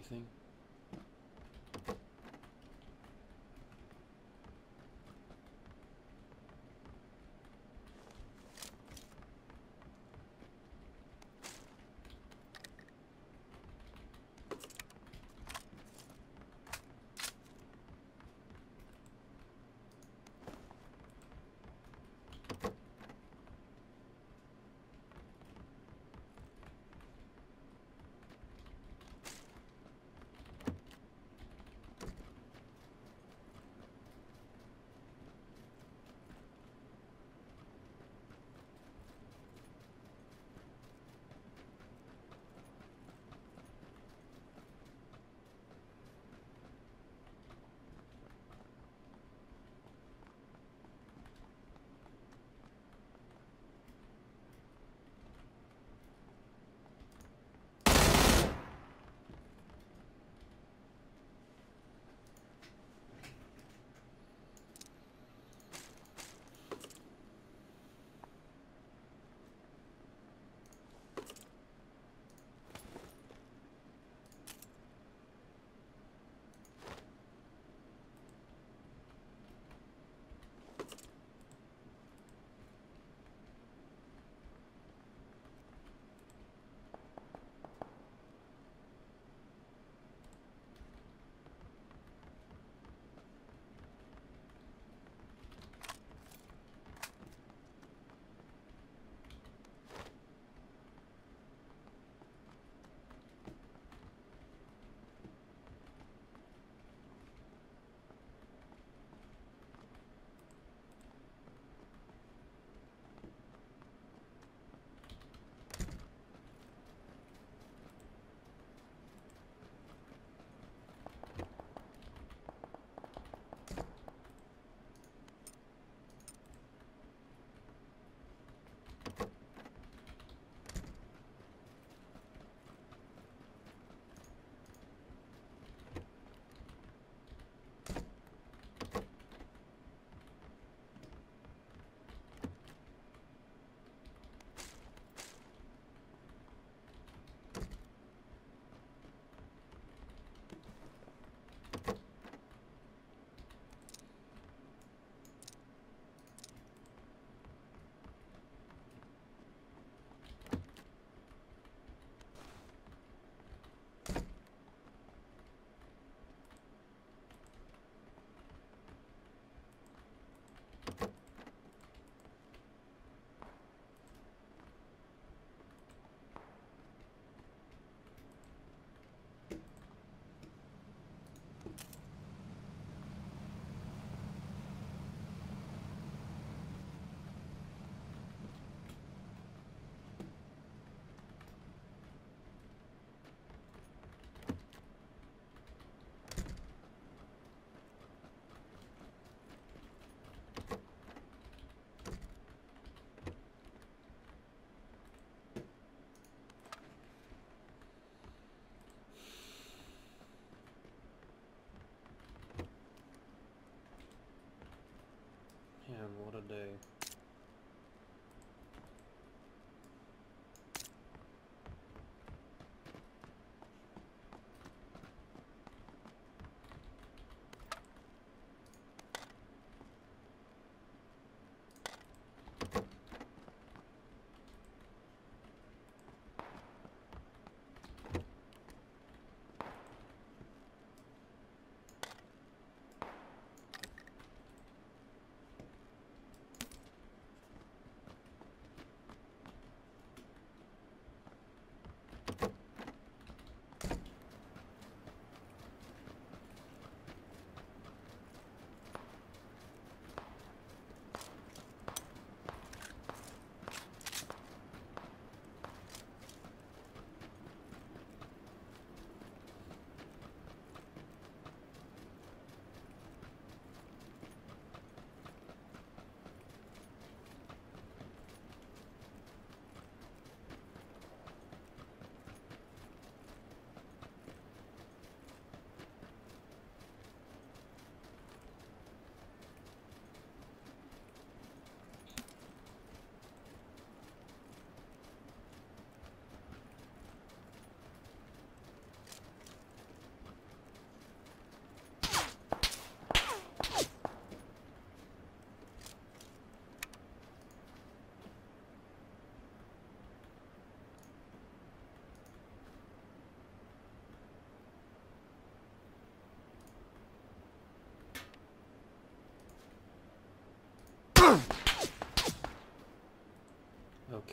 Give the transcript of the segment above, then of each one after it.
Anything? him, what a day.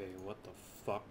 Okay, what the fuck?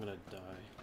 I'm gonna die.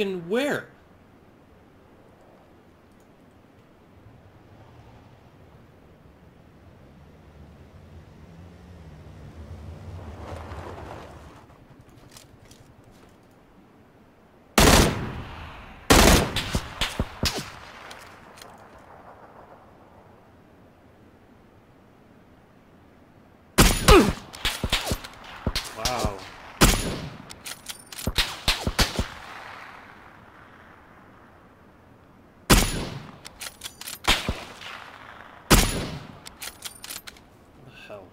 Fucking where? Wow. What the hell?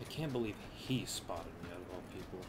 I can't believe he spotted me out of all people.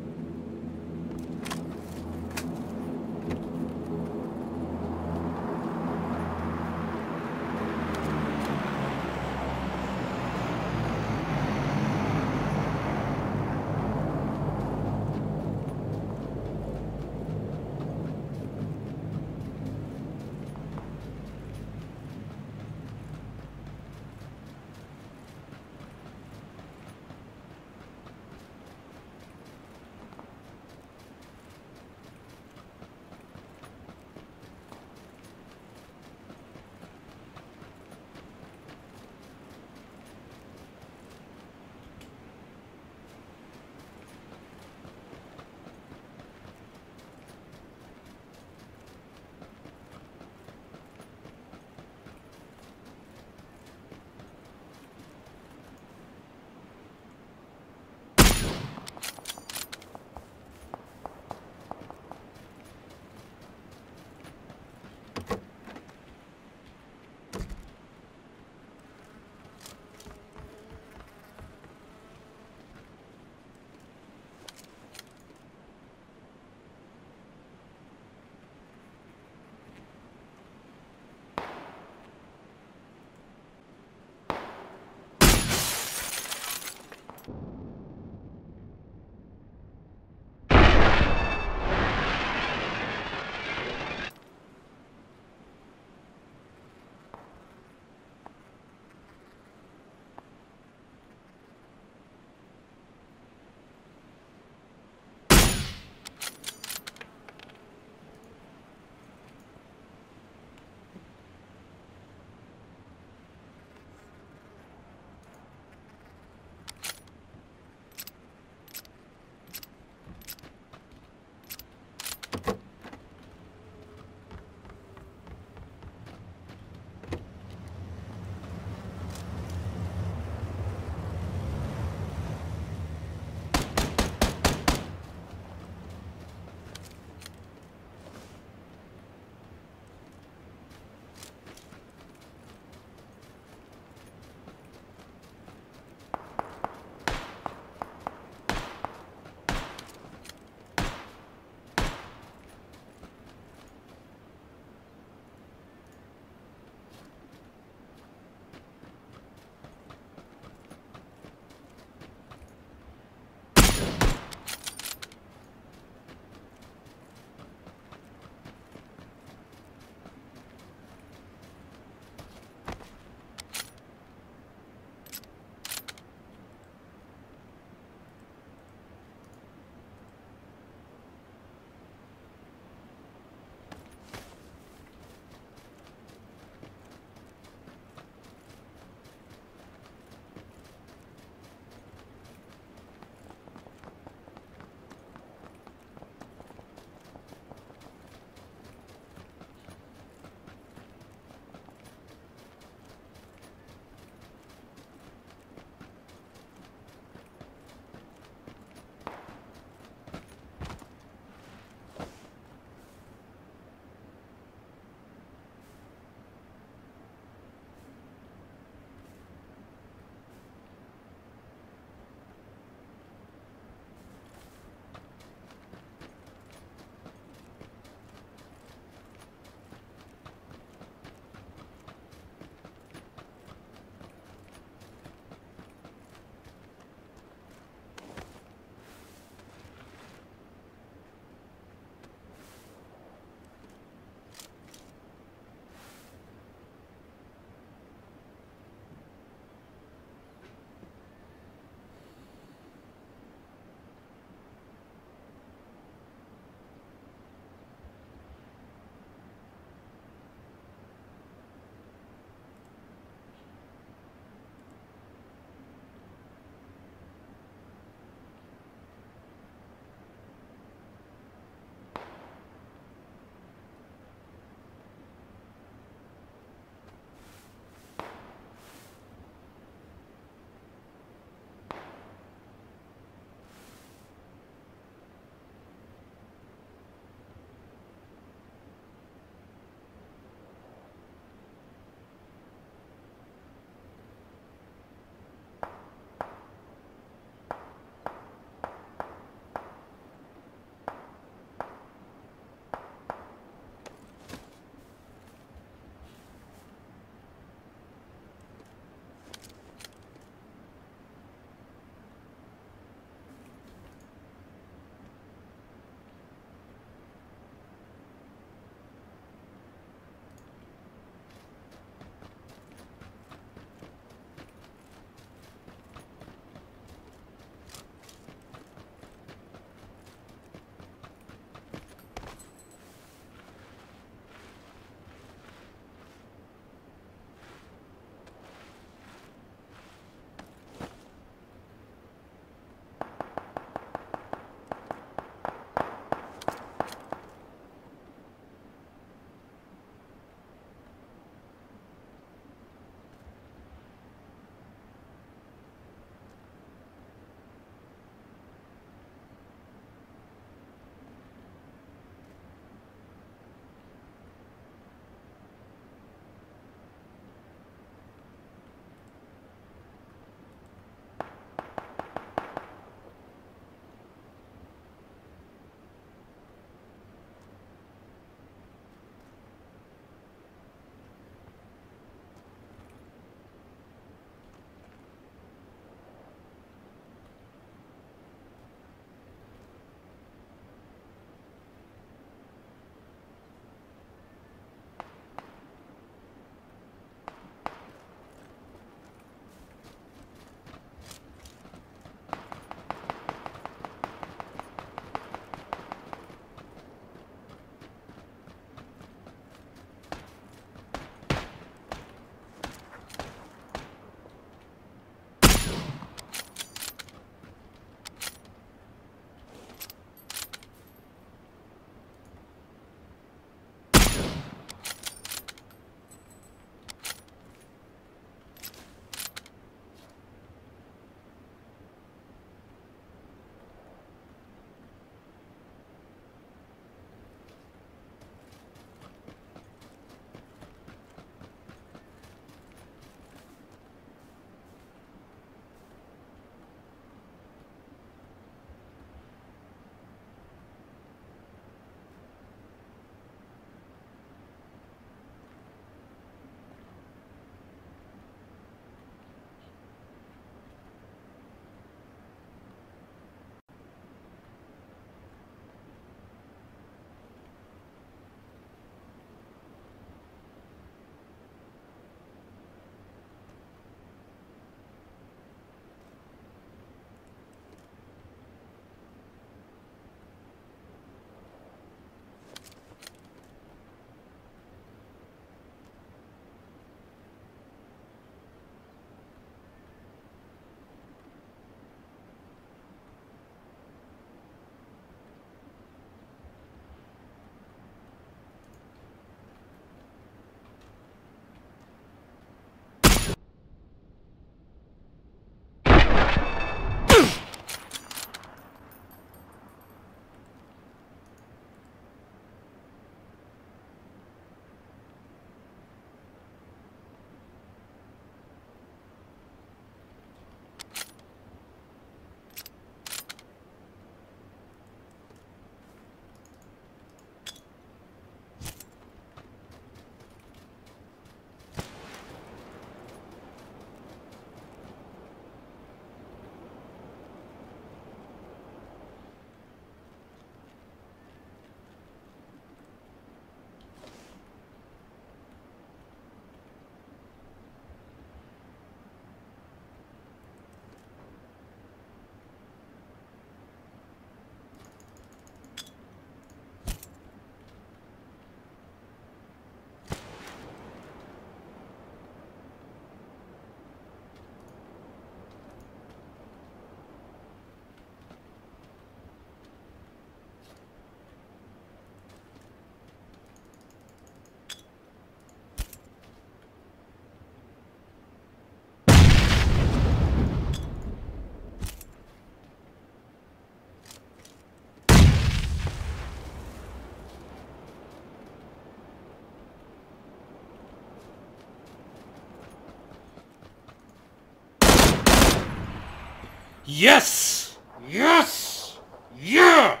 Yes! Yes! Yeah!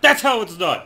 That's how it's done!